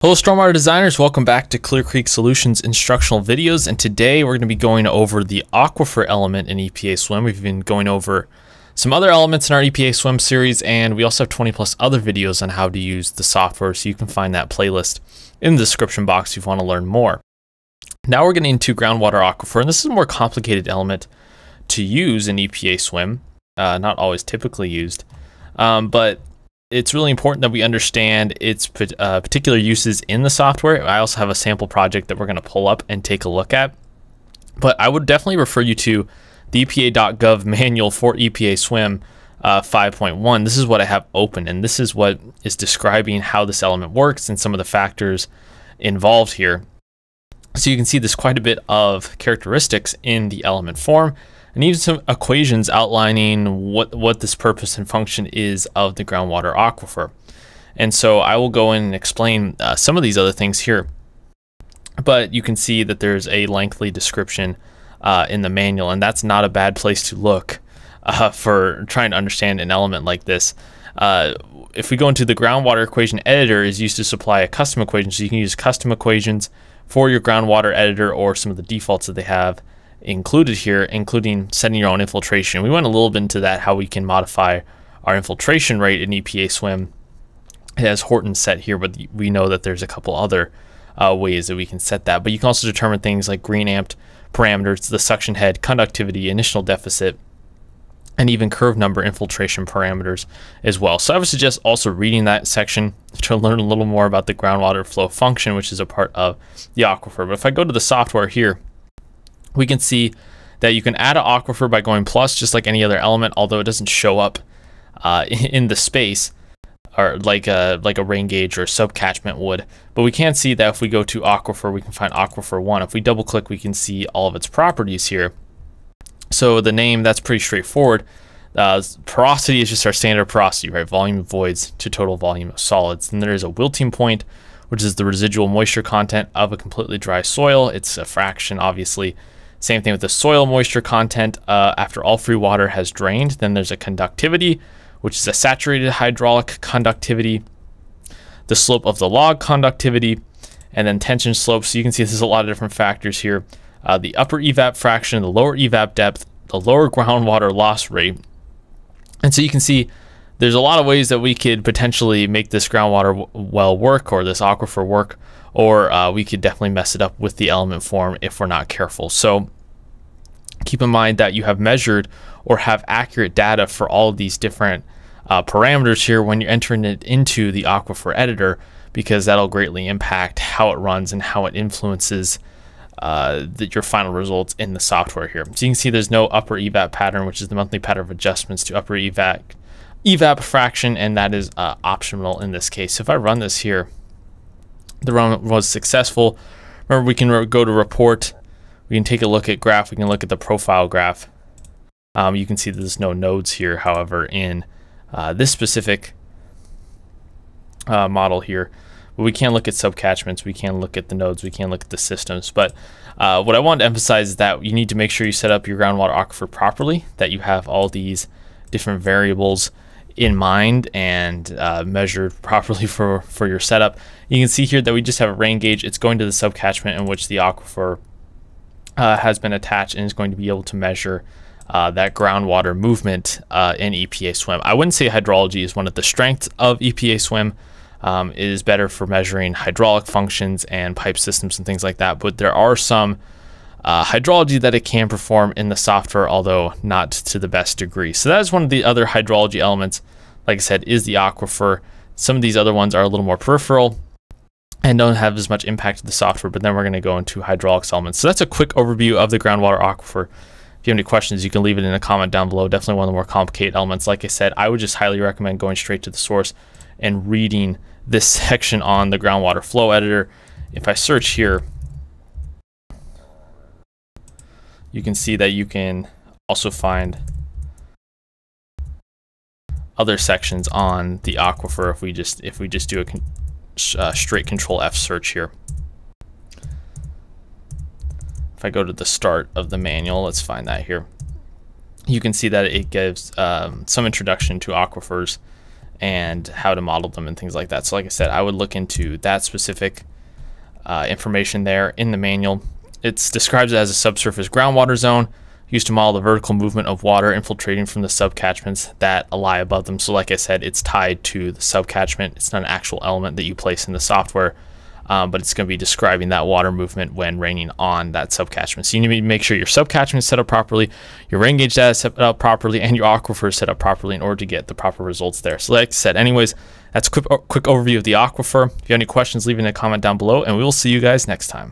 Hello Stormwater Designers, welcome back to Clear Creek Solutions instructional videos and today we're going to be going over the aquifer element in EPA SWMM. We've been going over some other elements in our EPA SWMM series and we also have 20 plus other videos on how to use the software so you can find that playlist in the description box if you want to learn more. Now we're getting into groundwater aquifer and this is a more complicated element to use in EPA SWMM, uh, not always typically used, um, but it's really important that we understand its uh, particular uses in the software. I also have a sample project that we're going to pull up and take a look at. But I would definitely refer you to the EPA.gov manual for EPA SWMM uh, 5.1. This is what I have open, and this is what is describing how this element works and some of the factors involved here. So you can see there's quite a bit of characteristics in the element form and even some equations outlining what, what this purpose and function is of the groundwater aquifer. And so I will go in and explain uh, some of these other things here. But you can see that there's a lengthy description uh, in the manual, and that's not a bad place to look uh, for trying to understand an element like this. Uh, if we go into the groundwater equation editor is used to supply a custom equation, so you can use custom equations for your groundwater editor or some of the defaults that they have included here, including setting your own infiltration. We went a little bit into that, how we can modify our infiltration rate in EPA SWMM. It has Horton set here, but we know that there's a couple other uh, ways that we can set that. But you can also determine things like Green-Ampt parameters, the suction head, conductivity, initial deficit, and even curve number infiltration parameters as well. So I would suggest also reading that section to learn a little more about the groundwater flow function, which is a part of the aquifer. But if I go to the software here, we can see that you can add an aquifer by going plus just like any other element, although it doesn't show up uh, in the space or like a like a rain gauge or subcatchment would. But we can see that if we go to aquifer, we can find aquifer one. If we double click, we can see all of its properties here. So the name, that's pretty straightforward. Uh, porosity is just our standard porosity, right? Volume of voids to total volume of solids. And there is a wilting point, which is the residual moisture content of a completely dry soil. It's a fraction, obviously, same thing with the soil moisture content. Uh, after all free water has drained, then there's a conductivity, which is a saturated hydraulic conductivity, the slope of the log conductivity, and then tension slope. So you can see there's a lot of different factors here. Uh, the upper evap fraction, the lower evap depth, the lower groundwater loss rate. And so you can see there's a lot of ways that we could potentially make this groundwater well work or this aquifer work or uh, we could definitely mess it up with the element form if we're not careful. So keep in mind that you have measured or have accurate data for all of these different uh, parameters here when you're entering it into the aquifer editor because that'll greatly impact how it runs and how it influences uh, the, your final results in the software here. So you can see there's no upper evap pattern, which is the monthly pattern of adjustments to upper evap, evap fraction, and that is uh, optional in this case. So if I run this here, the run was successful. Remember, we can go to report. We can take a look at graph. We can look at the profile graph. Um, you can see there's no nodes here, however, in uh, this specific uh, model here. But we can look at subcatchments. We can look at the nodes. We can look at the systems. But uh, what I want to emphasize is that you need to make sure you set up your groundwater aquifer properly, that you have all these different variables in mind and uh, measured properly for, for your setup. You can see here that we just have a rain gauge. It's going to the subcatchment in which the aquifer uh, has been attached and is going to be able to measure uh, that groundwater movement uh, in EPA SWMM. I wouldn't say hydrology is one of the strengths of EPA SWMM. Um, it is better for measuring hydraulic functions and pipe systems and things like that, but there are some uh, hydrology that it can perform in the software, although not to the best degree. So that is one of the other hydrology elements, like I said, is the aquifer. Some of these other ones are a little more peripheral and don't have as much impact to the software, but then we're going to go into hydraulics elements. So that's a quick overview of the groundwater aquifer. If you have any questions, you can leave it in a comment down below. Definitely one of the more complicated elements. Like I said, I would just highly recommend going straight to the source and reading this section on the groundwater flow editor. If I search here, you can see that you can also find other sections on the aquifer if we just if we just do a con uh, straight control F search here. If I go to the start of the manual, let's find that here. You can see that it gives um, some introduction to aquifers and how to model them and things like that. So like I said, I would look into that specific uh, information there in the manual. It's described as a subsurface groundwater zone used to model the vertical movement of water infiltrating from the subcatchments that lie above them. So like I said, it's tied to the subcatchment. It's not an actual element that you place in the software, um, but it's going to be describing that water movement when raining on that subcatchment. So you need to make sure your subcatchment is set up properly, your rain gauge data is set up properly, and your aquifer is set up properly in order to get the proper results there. So like I said, anyways, that's a quick, quick overview of the aquifer. If you have any questions, leave in a comment down below, and we will see you guys next time.